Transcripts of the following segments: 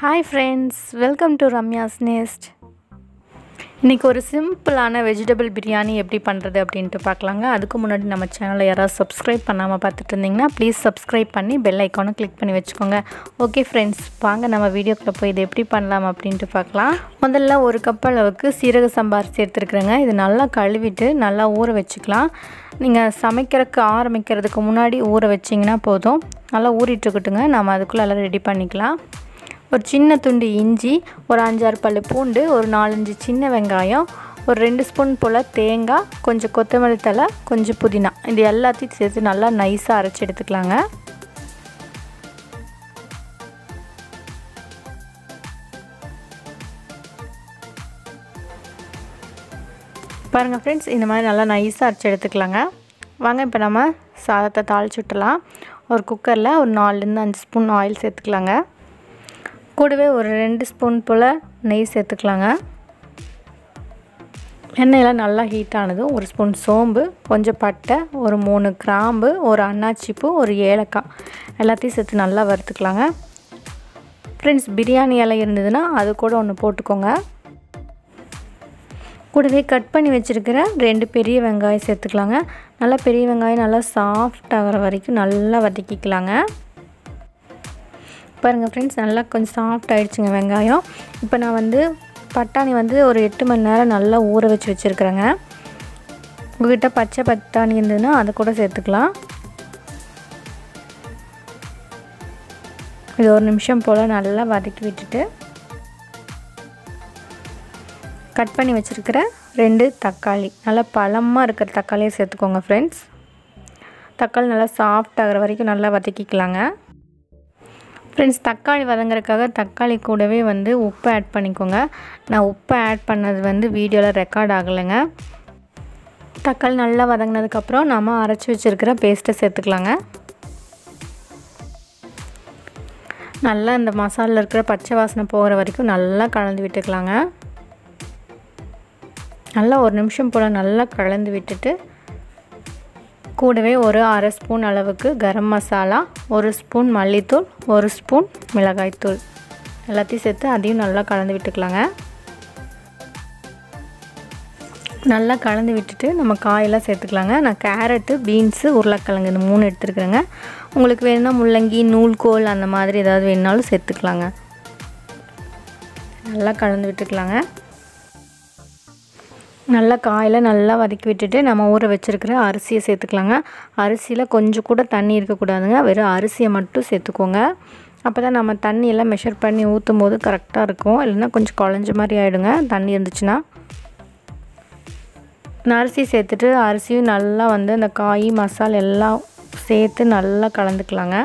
Hi friends welcome to Ramya's nest இன்றைக்கி ஒரு சிம்பிளான வெஜிடபிள் பிரியாணி எப்படி பண்ணுறது அப்படின்ட்டு பார்க்கலாங்க. அதுக்கு முன்னாடி நம்ம சேனலை யாராவது சப்ஸ்கிரைப் பண்ணாமல் பார்த்துட்டு இருந்தீங்கன்னா ப்ளீஸ் சப்ஸ்கிரைப் பண்ணி பெல் ஐக்கானும் கிளிக் பண்ணி வச்சுக்கோங்க. ஓகே ஃப்ரெண்ட்ஸ் வாங்க நம்ம வீடியோக்குள்ளே போய் இது எப்படி பண்ணலாம் அப்படின்ட்டு பார்க்கலாம். முதல்ல ஒரு கப் அளவுக்கு சீரக சம்பார் சேர்த்துருக்குறேங்க. எடுத்துருக்குறேங்க இது நல்லா கழுவிட்டு நல்லா ஊற வச்சுக்கலாம். நீங்கள் சமைக்கிறதுக்கு ஆரம்பிக்கிறதுக்கு முன்னாடி ஊற வச்சிங்கன்னா போதும். நல்லா ஊறிட்டுருக்கட்டுங்க நம்ம அதுக்குள்ளே எல்லாம் ரெடி பண்ணிக்கலாம். ஒரு சின்ன துண்டு இஞ்சி ஒரு அஞ்சாறு பல் பூண்டு ஒரு நாலஞ்சு சின்ன வெங்காயம் ஒரு ரெண்டு ஸ்பூன் போல் தேங்காய் கொஞ்சம் கொத்தமல்லி தலை கொஞ்சம் புதினா. இது எல்லாத்தையும் சேர்த்து நல்லா நைஸாக அரைச்சி எடுத்துக்கலாங்க. பாருங்கள் ஃப்ரெண்ட்ஸ் இந்த மாதிரி நல்லா நைஸாக அரைச்சி எடுத்துக்கலாங்க. வாங்க இப்போ நம்ம சாதத்தை தாளிச்சு விட்டலாம் ஒரு குக்கரில் ஒரு நாலுலேருந்து அஞ்சு ஸ்பூன் ஆயில் சேர்த்துக்கலாங்க. கூடவே ஒரு ரெண்டு ஸ்பூன் போல் நெய் சேர்த்துக்கலாங்க. எண்ணெயெல்லாம் நல்லா ஹீட் ஆனதும் ஒரு ஸ்பூன் சோம்பு கொஞ்சம் பட்டை ஒரு மூணு கிராம்பு ஒரு அன்னாச்சிப்பூ ஒரு ஏலக்காய். எல்லாத்தையும் சேர்த்து நல்லா வறுத்துக்கலாங்க. ஃப்ரெண்ட்ஸ் பிரியாணி இலை இருந்ததுன்னா அது கூட ஒன்று போட்டுக்கோங்க. கூடவே கட் பண்ணி வச்சுருக்கிற ரெண்டு பெரிய வெங்காயம் சேர்த்துக்கலாங்க. நல்லா பெரிய வெங்காயம் நல்லா சாஃப்ட் ஆகிற வரைக்கும் நல்லா வதக்கிக்கலாங்க. பாருங்கள் ஃப்ரெண்ட்ஸ் நல்லா கொஞ்சம் சாஃப்ட் ஆகிடுச்சுங்க வெங்காயம். இப்போ நான் வந்து பட்டாணி வந்து ஒரு எட்டு மணி நேரம் நல்லா ஊற வச்சு வச்சுருக்குறேங்க. உங்கள்கிட்ட பச்சை பட்டாணி இருந்ததுன்னா அதை கூட சேர்த்துக்கலாம். இது ஒரு நிமிஷம் போல் நல்லா வதக்கி விட்டுட்டு கட் பண்ணி வச்சுருக்கிற ரெண்டு தக்காளி. நல்லா பழமாக இருக்கிற தக்காளியை சேர்த்துக்கோங்க ஃப்ரெண்ட்ஸ் தக்காளி நல்லா சாஃப்ட் ஆகிற வரைக்கும் நல்லா வதக்கிக்கலாங்க. ஃப்ரெண்ட்ஸ் தக்காளி வதங்குறதுக்காக தக்காளி கூடவே வந்து உப்பு ஆட் பண்ணிக்கோங்க. நான் உப்பு ஆட் பண்ணது வந்து வீடியோவில் ரெக்கார்ட் ஆகலைங்க. தக்காளி நல்லா வதங்கினதுக்கப்புறம் நம்ம அரைச்சி வச்சுருக்கிற பேஸ்ட்டை சேர்த்துக்கலாங்க. நல்லா இந்த மசாலில் இருக்கிற பச்சை வாசனை போகிற வரைக்கும் நல்லா கலந்து விட்டுக்கலாங்க. நல்லா ஒரு நிமிஷம் போல் நல்லா கலந்து விட்டுட்டு கூடவே ஒரு அரை ஸ்பூன் அளவுக்கு கரம் மசாலா ஒரு ஸ்பூன் மல்லித்தூள் ஒரு ஸ்பூன் மிளகாய்த்தூள். எல்லாத்தையும் சேர்த்து அதையும் நல்லா கலந்து விட்டுக்கலாங்க. நல்லா கலந்து விட்டுட்டு நம்ம காயெல்லாம் சேர்த்துக்கலாங்க. நான் கேரட்டு பீன்ஸு உருளைக்கிழங்கு இந்த மூணு எடுத்துருக்குறேங்க. உங்களுக்கு வேணும்னா முள்ளங்கி நூல்கோல் அந்த மாதிரி ஏதாவது வேணுனாலும் சேர்த்துக்கலாங்க. நல்லா கலந்து விட்டுக்கலாங்க. நல்லா காயில் நல்லா வதக்கி விட்டுட்டு நம்ம ஊற வச்சுருக்கிற அரிசியை சேர்த்துக்கலாங்க. அரிசியில் கொஞ்சம் கூட தண்ணி இருக்கக்கூடாதுங்க வெறும் அரிசியை மட்டும் சேர்த்துக்கோங்க. அப்போ தான் நம்ம தண்ணியெல்லாம் மெஷர் பண்ணி ஊற்றும் போது கரெக்டாக இருக்கும். இல்லைன்னா கொஞ்சம் குழஞ்ச மாதிரி ஆகிடுங்க தண்ணி இருந்துச்சுன்னா. அரிசி சேர்த்துட்டு அரிசியும் நல்லா வந்து அந்த காய் மசாலா எல்லாம் சேர்த்து நல்லா கலந்துக்கலாங்க.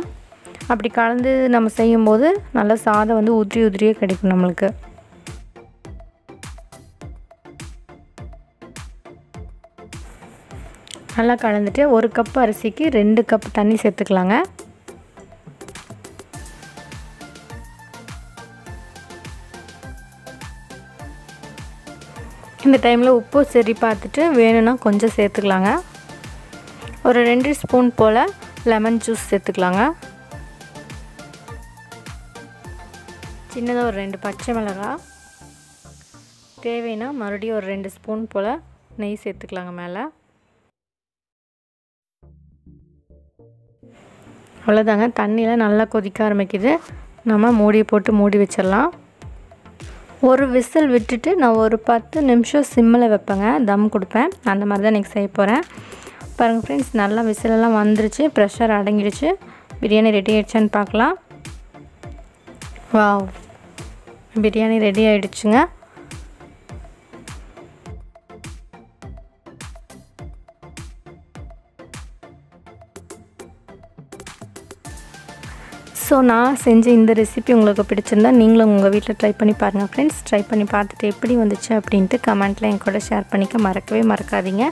அப்படி கலந்து நம்ம செய்யும்போது நல்லா சாதம் வந்து உதிரி உதிரியே கிடைக்கும் நம்மளுக்கு. நல்லா கலந்துட்டு ஒரு கப் அரிசிக்கு ரெண்டு கப் தண்ணி சேர்த்துக்கலாங்க. இந்த டைமில் உப்பு சரி பார்த்துட்டு வேணும்னா கொஞ்சம் சேர்த்துக்கலாங்க. ஒரு ரெண்டு ஸ்பூன் போல் லெமன் ஜூஸ் சேர்த்துக்கலாங்க. சின்னதாக ஒரு ரெண்டு பச்சை மிளகாய் தேவைன்னா மறுபடியும் ஒரு ரெண்டு ஸ்பூன் போல் நெய் சேர்த்துக்கலாங்க மேலே. அவ்வளோதாங்க தண்ணியெலாம் நல்லா கொதிக்க ஆரம்பிக்குது. நம்ம மூடி போட்டு மூடி வச்சிடலாம். ஒரு விசில் விட்டுட்டு நான் ஒரு பத்து நிமிஷம் சிம்மில் வைப்பேங்க. தம் கொடுப்பேன். அந்த மாதிரி தான் எனக்கு செய்ய போகிறேன் பாருங்கள் ஃப்ரெண்ட்ஸ் நல்லா விசிலெல்லாம் வந்துருச்சு. ப்ரெஷர் அடங்கிடுச்சு. பிரியாணி ரெடி ஆகிடுச்சான்னு பார்க்கலாம். வாவ் பிரியாணி ரெடி ஆகிடுச்சுங்க ஸோ நான் செஞ்ச இந்த ரெசிபி உங்களுக்கு பிடிச்சிருந்தா நீங்களும் உங்கள் வீட்டில் ட்ரை பண்ணி பாருங்கள் ஃப்ரெண்ட்ஸ் ட்ரை பண்ணி பார்த்துட்டு எப்படி வந்துச்சு அப்படின்ட்டு கமெண்ட்டில் என் கூட ஷேர் பண்ணிக்க மறக்கவே மறக்காதீங்க.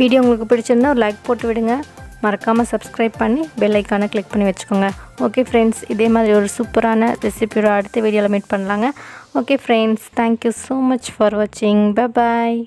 வீடியோ உங்களுக்கு பிடிச்சிருந்தா ஒரு லைக் போட்டு விடுங்க. மறக்காமல் சப்ஸ்கிரைப் பண்ணி பெல் ஐக்கானை கிளிக் பண்ணி வச்சுக்கோங்க. ஓகே ஃப்ரெண்ட்ஸ் இதே மாதிரி ஒரு சூப்பரான ரெசிபியோட அடுத்த வீடியோவில் மீட் பண்ணலாங்க. Okay friends thank you so much for வாட்சிங் பாய்